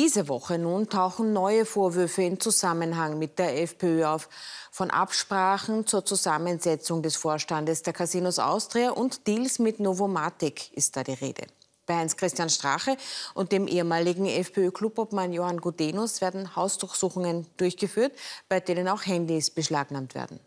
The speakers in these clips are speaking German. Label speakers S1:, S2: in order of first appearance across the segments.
S1: Diese Woche nun tauchen neue Vorwürfe in Zusammenhang mit der FPÖ auf. Von Absprachen zur Zusammensetzung des Vorstandes der Casinos Austria und Deals mit Novomatic ist da die Rede. Bei Heinz-Christian Strache und dem ehemaligen FPÖ-Clubobmann Johann Gudenus werden Hausdurchsuchungen durchgeführt, bei denen auch Handys beschlagnahmt werden.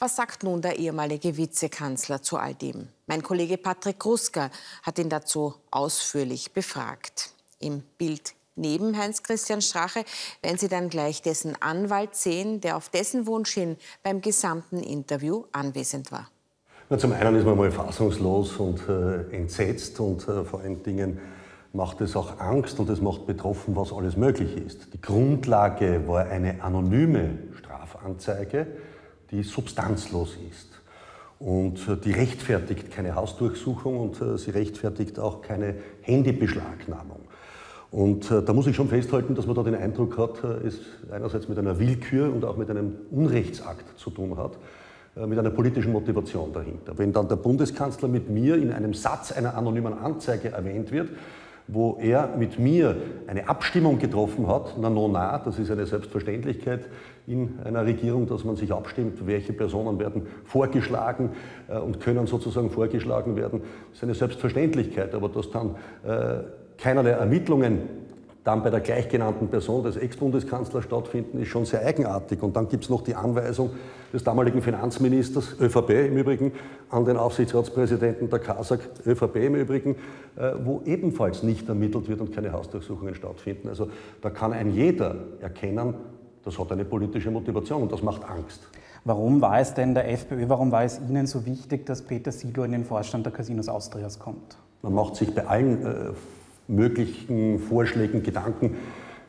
S1: Was sagt nun der ehemalige Vizekanzler zu all dem? Mein Kollege Patrick Kruska hat ihn dazu ausführlich befragt. Im Bild neben Heinz-Christian Strache werden Sie dann gleich dessen Anwalt sehen, der auf dessen Wunsch hin beim gesamten Interview anwesend war.
S2: Na, zum einen ist man mal fassungslos und äh, entsetzt und äh, vor allen Dingen macht es auch Angst und es macht betroffen, was alles möglich ist. Die Grundlage war eine anonyme Strafanzeige, die substanzlos ist. Und äh, die rechtfertigt keine Hausdurchsuchung und äh, sie rechtfertigt auch keine Handybeschlagnahmung. Und äh, da muss ich schon festhalten, dass man da den Eindruck hat, es einerseits mit einer Willkür und auch mit einem Unrechtsakt zu tun hat, mit einer politischen Motivation dahinter. Wenn dann der Bundeskanzler mit mir in einem Satz einer anonymen Anzeige erwähnt wird, wo er mit mir eine Abstimmung getroffen hat, na no na, das ist eine Selbstverständlichkeit in einer Regierung, dass man sich abstimmt, welche Personen werden vorgeschlagen äh, und können sozusagen vorgeschlagen werden. Das ist eine Selbstverständlichkeit, aber dass dann äh, keinerlei Ermittlungen dann bei der gleichgenannten Person des Ex-Bundeskanzlers stattfinden, ist schon sehr eigenartig. Und dann gibt es noch die Anweisung des damaligen Finanzministers, ÖVP im Übrigen, an den Aufsichtsratspräsidenten der KASAG, ÖVP im Übrigen, äh, wo ebenfalls nicht ermittelt wird und keine Hausdurchsuchungen stattfinden. Also da kann ein jeder erkennen, das hat eine politische Motivation und das macht Angst.
S3: Warum war es denn der FPÖ, warum war es Ihnen so wichtig, dass Peter Siegler in den Vorstand der Casinos Austrias kommt?
S2: Man macht sich bei allen äh, möglichen Vorschlägen Gedanken,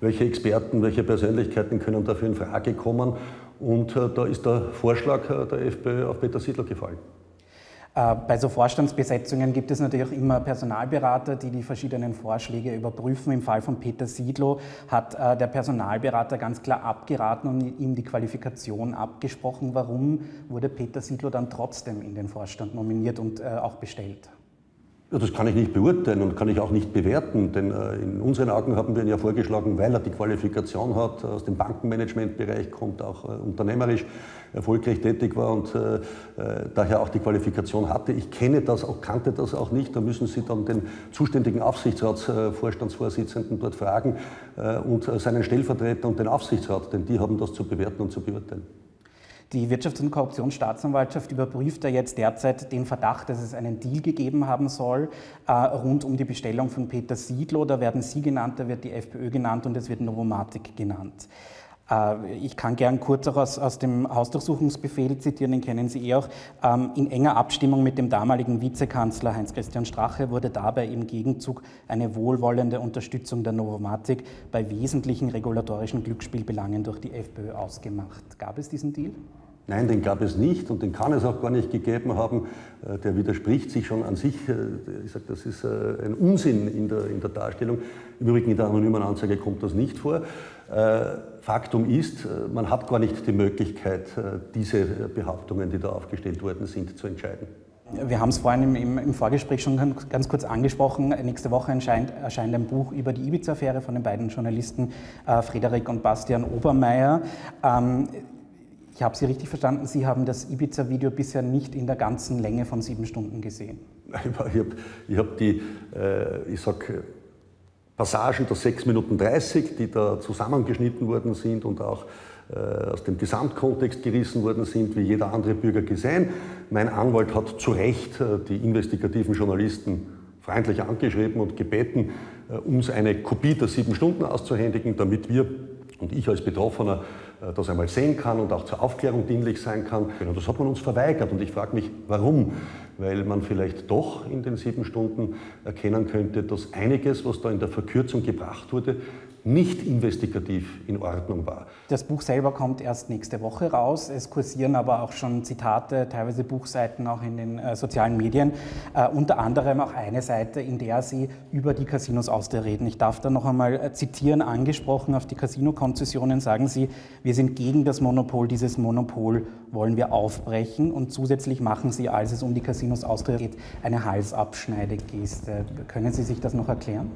S2: welche Experten, welche Persönlichkeiten können dafür in Frage kommen. Und äh, da ist der Vorschlag äh, der FPÖ auf Peter Siedler gefallen.
S3: Äh, bei so Vorstandsbesetzungen gibt es natürlich auch immer Personalberater, die die verschiedenen Vorschläge überprüfen. Im Fall von Peter Siedlow hat der Personalberater ganz klar abgeraten und ihm die Qualifikation abgesprochen. Warum wurde Peter Siedlow dann trotzdem in den Vorstand nominiert und auch bestellt?
S2: Ja, das kann ich nicht beurteilen und kann ich auch nicht bewerten, denn äh, in unseren Augen haben wir ihn ja vorgeschlagen, weil er die Qualifikation hat, aus dem Bankenmanagementbereich kommt, auch äh, unternehmerisch erfolgreich tätig war und äh, äh, daher auch die Qualifikation hatte. Ich kenne das auch, kannte das auch nicht. Da müssen Sie dann den zuständigen Aufsichtsratsvorstandsvorsitzenden dort fragen äh, und seinen Stellvertreter und den Aufsichtsrat, denn die haben das zu bewerten und zu beurteilen.
S3: Die Wirtschafts- und Korruptionsstaatsanwaltschaft überprüft ja jetzt derzeit den Verdacht, dass es einen Deal gegeben haben soll äh, rund um die Bestellung von Peter Siedlow. Da werden Sie genannt, da wird die FPÖ genannt und es wird Novomatic genannt. Äh, ich kann gern kurz auch aus, aus, dem Hausdurchsuchungsbefehl zitieren, den kennen Sie eh auch. Ähm, in enger Abstimmung mit dem damaligen Vizekanzler Heinz-Christian Strache wurde dabei im Gegenzug eine wohlwollende Unterstützung der Novomatic bei wesentlichen regulatorischen Glücksspielbelangen durch die FPÖ ausgemacht. Gab es diesen Deal?
S2: Nein, den gab es nicht und den kann es auch gar nicht gegeben haben. Äh, der widerspricht sich schon an sich. Äh, ich sage, das ist äh, ein Unsinn in der, in der Darstellung. Im Übrigen in der anonymen Anzeige kommt das nicht vor. Faktum ist, man hat gar nicht die Möglichkeit, diese Behauptungen, die da aufgestellt worden sind, zu entscheiden.
S3: Wir haben es vorhin im, im, Vorgespräch schon ganz, ganz, kurz angesprochen. Nächste Woche erscheint, erscheint ein Buch über die Ibiza-Affäre von den beiden Journalisten äh, Frederik und Bastian Obermeier. Ähm, ich habe Sie richtig verstanden, Sie haben das Ibiza-Video bisher nicht in der ganzen Länge von sieben Stunden gesehen.
S2: Ich habe hab die, äh, ich sag, Passagen der 6 Minuten 30, die da zusammengeschnitten worden sind und auch äh, aus dem Gesamtkontext gerissen worden sind, wie jeder andere Bürger gesehen. Mein Anwalt hat zu Recht äh, die investigativen Journalisten freundlich angeschrieben und gebeten, äh, uns eine Kopie der sieben Stunden auszuhändigen, damit wir und ich als Betroffener das einmal sehen kann und auch zur Aufklärung dienlich sein kann. Und das hat man uns verweigert und ich frage mich, warum? Weil man vielleicht doch in den sieben Stunden erkennen könnte, dass einiges, was da in der Verkürzung gebracht wurde, nicht investigativ in Ordnung war.
S3: Das Buch selber kommt erst nächste Woche raus. Es kursieren aber auch schon Zitate, teilweise Buchseiten auch in den äh, sozialen Medien. Äh, unter anderem auch eine Seite, in der Sie über die Casinos aus der reden. Ich darf da noch einmal äh, zitieren, angesprochen auf die Casino-Konzessionen sagen Sie, wir sind gegen das Monopol. Dieses Monopol wollen wir aufbrechen und zusätzlich machen Sie, als es um die Casinos Austria geht, eine Halsabschneidegeste. Können Sie sich das noch erklären?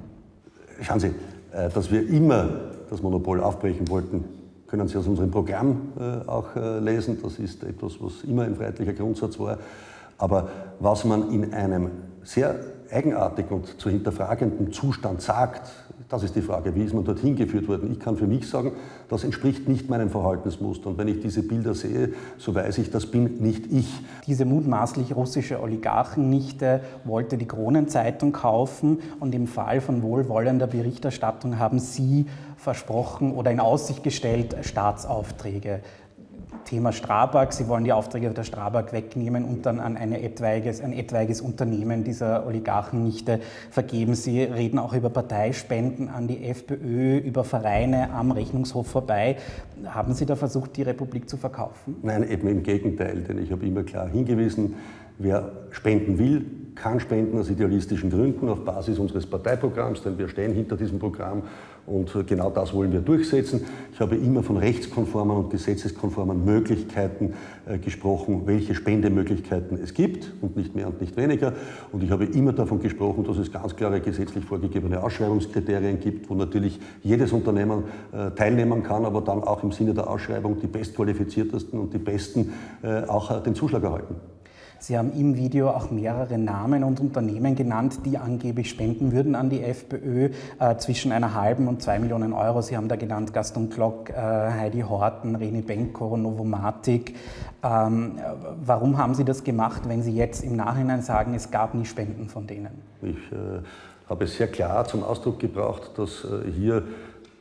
S2: Schauen Sie, Äh, dass wir immer das Monopol aufbrechen wollten, können Sie aus unserem Programm äh, auch äh, lesen. Das ist etwas, was immer ein freiheitlicher Grundsatz war. Aber was man in einem sehr eigenartigen und zu hinterfragenden Zustand sagt, das ist die Frage, wie ist man dorthin geführt worden? Ich kann für mich sagen, das entspricht nicht meinem Verhaltensmuster. Und wenn ich diese Bilder sehe, so weiß ich, das bin nicht ich.
S3: Diese mutmaßlich russische Oligarchennichte wollte die Kronenzeitung kaufen und im Fall von wohlwollender Berichterstattung haben Sie versprochen oder in Aussicht gestellt Staatsaufträge. Thema Strabag. Sie wollen die Aufträge der Strabag wegnehmen und dann an eine etwaiges, ein etwaiges Unternehmen dieser Oligarchennichte vergeben. Sie reden auch über Parteispenden an die FPÖ, über Vereine am Rechnungshof vorbei. Haben Sie da versucht, die Republik zu verkaufen?
S2: Nein, eben im Gegenteil, denn ich habe immer klar hingewiesen, wer spenden will, kann spenden aus idealistischen Gründen auf Basis unseres Parteiprogramms, denn wir stehen hinter diesem Programm und genau das wollen wir durchsetzen. Ich habe immer von rechtskonformen und gesetzeskonformen Möglichkeiten äh, gesprochen, welche Spendemöglichkeiten es gibt und nicht mehr und nicht weniger. Und ich habe immer davon gesprochen, dass es ganz klare gesetzlich vorgegebene Ausschreibungskriterien gibt, wo natürlich jedes Unternehmen äh, teilnehmen kann, aber dann auch im Sinne der Ausschreibung die bestqualifiziertesten und die Besten äh, auch den Zuschlag erhalten.
S3: Sie haben im Video auch mehrere Namen und Unternehmen genannt, die angeblich spenden würden an die FPÖ äh, zwischen einer halben und zwei Millionen Euro. Sie haben da genannt Gaston Glock, äh, Heidi Horten, Reni Benko, Novomatic. Ähm, warum haben Sie das gemacht, wenn Sie jetzt im Nachhinein sagen, es gab nie Spenden von denen?
S2: Ich äh, habe es sehr klar zum Ausdruck gebracht, dass äh, hier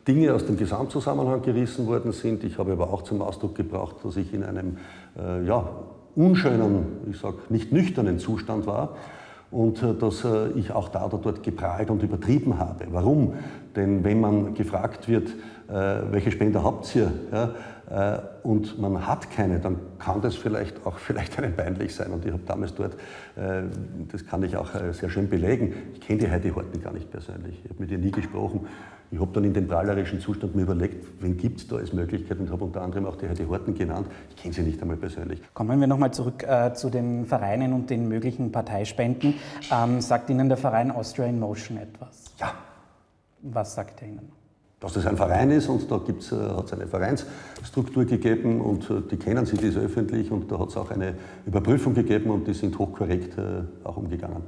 S2: Dinge aus dem Gesamtzusammenhang gerissen worden sind. Ich habe aber auch zum Ausdruck gebracht, dass ich in einem äh, ja, unschönen, ich sage nicht nüchternen Zustand war und äh, dass äh, ich auch da oder dort geprahlt und übertrieben habe. Warum? Denn wenn man gefragt wird, äh, welche Spender habt ihr, ja, und man hat keine, dann kann das vielleicht auch vielleicht einem peinlich sein. Und ich habe damals dort, das kann ich auch sehr schön belegen, ich kenne die Heidi Horten gar nicht persönlich, ich habe mit ihr nie gesprochen. Ich habe dann in dem prahlerischen Zustand mir überlegt, wen gibt es da als Möglichkeit und habe unter anderem auch die Heidi Horten genannt. Ich kenne sie nicht einmal persönlich.
S3: Kommen wir nochmal zurück äh, zu den Vereinen und den möglichen Parteispenden. Ähm, sagt Ihnen der Verein Austria in Motion etwas?
S2: Ja.
S3: Was sagt er Ihnen?
S2: Dass das ein Verein ist und da äh, hat es eine Vereinsstruktur gegeben und äh, die kennen Sie, die ist öffentlich und da hat es auch eine Überprüfung gegeben und die sind hochkorrekt äh, auch umgegangen.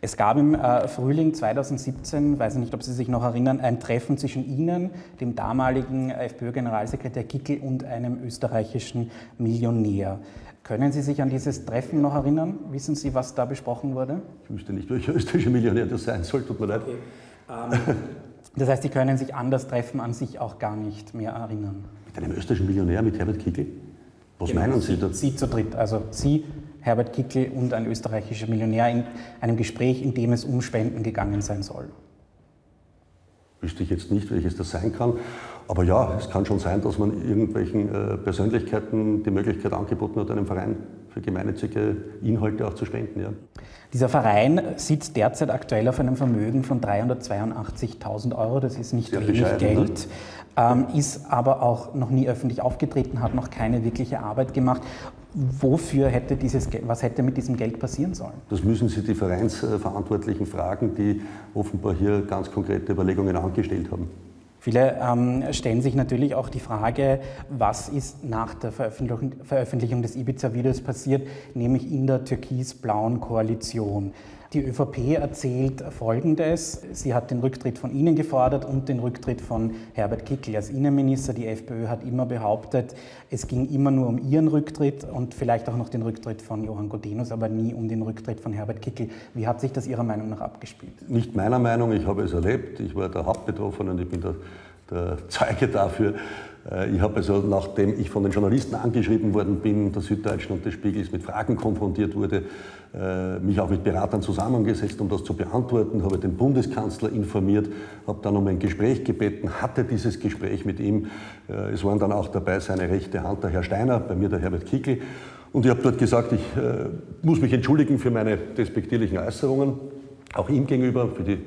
S3: Es gab im äh, Frühling 2017, weiß nicht, ob Sie sich noch erinnern, ein Treffen zwischen Ihnen, dem damaligen FPÖ-Generalsekretär Kickel und einem österreichischen Millionär. Können Sie sich an dieses Treffen noch erinnern? Wissen Sie, was da besprochen wurde?
S2: Ich wüsste nicht, welcher österreichische Millionär das sein soll, tut mir leid. Okay.
S3: Ähm, das heißt, Sie können sich an das Treffen an sich auch gar nicht mehr erinnern.
S2: Mit einem österreichischen Millionär, mit Herbert Kickel? Was genau, meinen Sie da?
S3: Sie zu dritt, also Sie Herbert Kickl und ein österreichischer Millionär in einem Gespräch, in dem es um Spenden gegangen sein soll.
S2: Wüsste ich jetzt nicht, welches das sein kann. Aber ja, es kann schon sein, dass man irgendwelchen äh, Persönlichkeiten die Möglichkeit angeboten hat, einem Verein für gemeinnützige Inhalte auch zu spenden. Ja.
S3: Dieser Verein sitzt derzeit aktuell auf einem Vermögen von 382.000 Euro. Das ist nicht Sehr wenig ne? Geld, ähm, ist aber auch noch nie öffentlich aufgetreten, hat noch keine wirkliche Arbeit gemacht. Wofür hätte dieses, was hätte mit diesem Geld passieren sollen?
S2: Das müssen Sie die Vereinsverantwortlichen fragen, die offenbar hier ganz konkrete Überlegungen angestellt haben.
S3: Viele ähm, stellen sich natürlich auch die Frage, was ist nach der Veröffentlichung, Veröffentlichung des Ibiza-Videos passiert, nämlich in der türkis-blauen Koalition. Die ÖVP erzählt Folgendes. Sie hat den Rücktritt von Ihnen gefordert und den Rücktritt von Herbert Kickl als Innenminister. Die FPÖ hat immer behauptet, es ging immer nur um Ihren Rücktritt und vielleicht auch noch den Rücktritt von Johann Godenus, aber nie um den Rücktritt von Herbert Kickl. Wie hat sich das Ihrer Meinung nach abgespielt?
S2: Nicht meiner Meinung, ich habe es erlebt. Ich war der Hauptbetroffene und ich bin der, der Zeuge dafür. Äh, ich habe also, nachdem ich von den Journalisten angeschrieben worden bin, der Süddeutschen und des Spiegels mit Fragen konfrontiert wurde, äh, mich auch mit Beratern zusammengesetzt, um das zu beantworten, habe den Bundeskanzler informiert, habe dann um ein Gespräch gebeten, hatte dieses Gespräch mit ihm. Äh, es waren dann auch dabei seine rechte Hand, der Herr Steiner, bei mir der Herbert Kickl. Und ich habe dort gesagt, ich muss mich entschuldigen für meine despektierlichen Äußerungen, auch ihm gegenüber, für die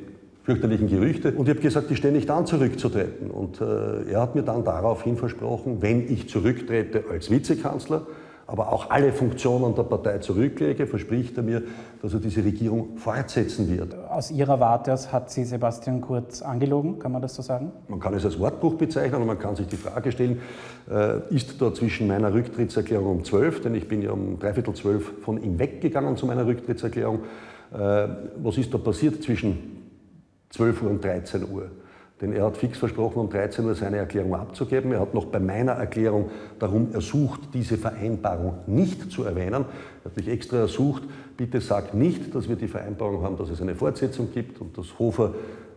S2: fürchterlichen Gerüchte. Und ich habe gesagt, ich stehe nicht an, zurückzutreten. Und äh, er hat mir dann daraufhin versprochen, wenn ich zurücktrete als Vizekanzler, aber auch alle Funktionen der Partei zurücklege, verspricht er mir, dass er diese Regierung fortsetzen wird.
S3: Aus Ihrer Warte aus hat Sie Sebastian Kurz angelogen, kann man das so sagen?
S2: Man kann es als Wortbruch bezeichnen und man kann sich die Frage stellen, äh, ist da zwischen meiner Rücktrittserklärung um 12, denn ich bin ja um dreiviertel zwölf von ihm weggegangen zu meiner Rücktrittserklärung, äh, was ist da passiert zwischen 12 Uhr und 13 Uhr? Denn er hat fix versprochen, um 13 Uhr seine Erklärung abzugeben. Er hat noch bei meiner Erklärung darum ersucht, diese Vereinbarung nicht zu erwähnen. Er hat mich extra ersucht, bitte sag nicht, dass wir die Vereinbarung haben, dass es eine Fortsetzung gibt und dass Hofer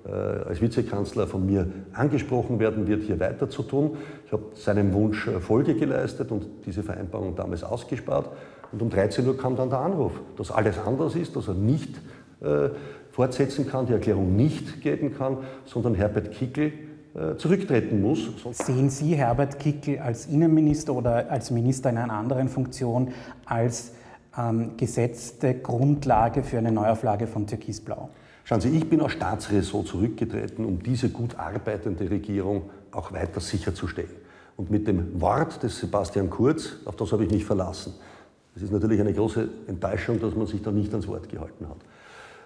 S2: äh, als Vizekanzler von mir angesprochen werden wird, hier weiter zu tun. Ich habe seinem Wunsch Folge geleistet und diese Vereinbarung damals ausgespart. Und um 13 Uhr kam dann der Anruf, dass alles anders ist, dass er nicht äh, fortsetzen kann, die Erklärung nicht geben kann, sondern Herbert Kickel äh, zurücktreten muss.
S3: Sehen Sie Herbert Kickel als Innenminister oder als Minister in einer anderen Funktion als ähm, gesetzte Grundlage für eine Neuauflage von Türkisblau?
S2: Schauen Sie, ich bin aus Staatsressort zurückgetreten, um diese gut arbeitende Regierung auch weiter sicherzustellen. Und mit dem Wort des Sebastian Kurz, auf das habe ich mich verlassen. Es ist natürlich eine große Enttäuschung, dass man sich da nicht ans Wort gehalten hat.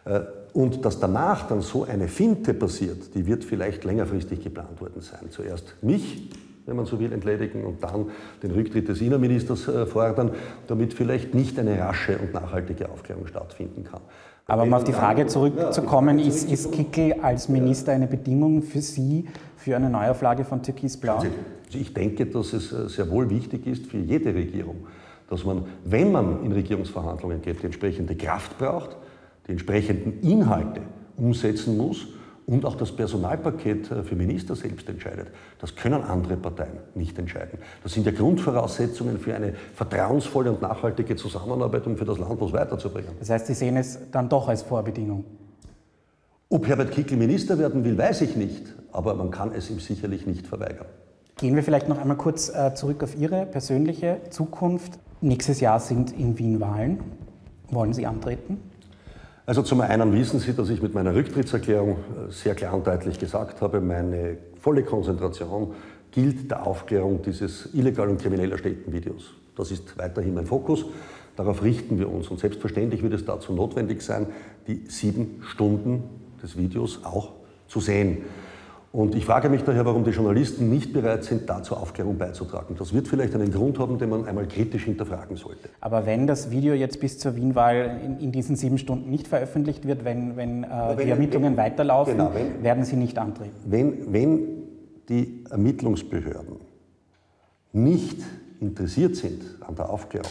S2: Äh, und dass danach dann so eine Finte passiert, die wird vielleicht längerfristig geplant worden sein. Zuerst mich, wenn man so will, entledigen und dann den Rücktritt des Innenministers äh, fordern, damit vielleicht nicht eine rasche und nachhaltige Aufklärung stattfinden kann.
S3: Aber um auf die Frage zurückzukommen, ist, ist Kickel als Minister eine Bedingung für Sie für eine Neuauflage von Türkis Blau? Also
S2: ich denke, dass es äh, sehr wohl wichtig ist für jede Regierung, dass man, wenn man in Regierungsverhandlungen geht, die entsprechende Kraft braucht, die entsprechenden Inhalte umsetzen muss und auch das Personalpaket äh, für Minister selbst entscheidet. Das können andere Parteien nicht entscheiden. Das sind ja Grundvoraussetzungen für eine vertrauensvolle und nachhaltige Zusammenarbeit, um für das Land was weiterzubringen.
S3: Das heißt, Sie sehen es dann doch als Vorbedingung?
S2: Ob Herbert Kickl Minister werden will, weiß ich nicht, aber man kann es ihm sicherlich nicht verweigern.
S3: Gehen wir vielleicht noch einmal kurz äh, zurück auf Ihre persönliche Zukunft. Nächstes Jahr sind in Wien Wahlen. Wollen Sie antreten?
S2: Also zum einen wissen Sie, dass ich mit meiner Rücktrittserklärung äh, sehr klar und deutlich gesagt habe, meine volle Konzentration gilt der Aufklärung dieses illegal und kriminell erstellten Videos. Das ist weiterhin mein Fokus. Darauf richten wir uns. Und selbstverständlich wird es dazu notwendig sein, die sieben Stunden des Videos auch zu sehen. Und ich frage mich daher, warum die Journalisten nicht bereit sind, da zur Aufklärung beizutragen. Das wird vielleicht einen Grund haben, den man einmal kritisch hinterfragen sollte.
S3: Aber wenn das Video jetzt bis zur Wienwahl in, in diesen sieben Stunden nicht veröffentlicht wird, wenn, wenn, äh, wenn die Ermittlungen wenn, weiterlaufen, genau, werden Sie nicht antreten?
S2: Wenn, wenn die Ermittlungsbehörden nicht interessiert sind an der Aufklärung,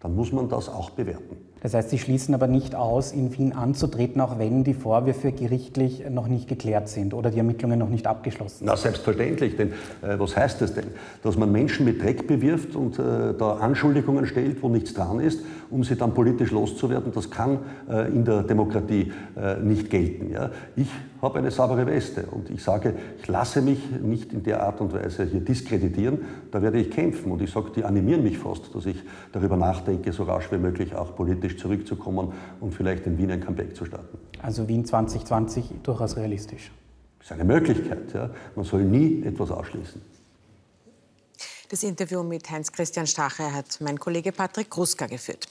S2: dann muss man das auch bewerten.
S3: Das heißt, Sie schließen aber nicht aus, in Wien anzutreten, auch wenn die Vorwürfe gerichtlich noch nicht geklärt sind oder die Ermittlungen noch nicht abgeschlossen sind?
S2: Na, selbstverständlich. Denn äh, was heißt das denn? Dass man Menschen mit Dreck bewirft und äh, da Anschuldigungen stellt, wo nichts dran ist, um sie dann politisch loszuwerden, das kann äh, in der Demokratie äh, nicht gelten. Ja? Ich habe eine saubere Weste und ich sage, ich lasse mich nicht in der Art und Weise hier diskreditieren, da werde ich kämpfen. Und ich sage, die animieren mich fast, dass ich darüber nachdenke, so rasch wie möglich auch politisch zurückzukommen und vielleicht in Wien ein Comeback zu starten.
S3: Also Wien 2020 durchaus realistisch.
S2: Das ist eine Möglichkeit. Ja. Man soll nie etwas ausschließen.
S1: Das Interview mit Heinz-Christian Stache hat mein Kollege Patrick Kruska geführt.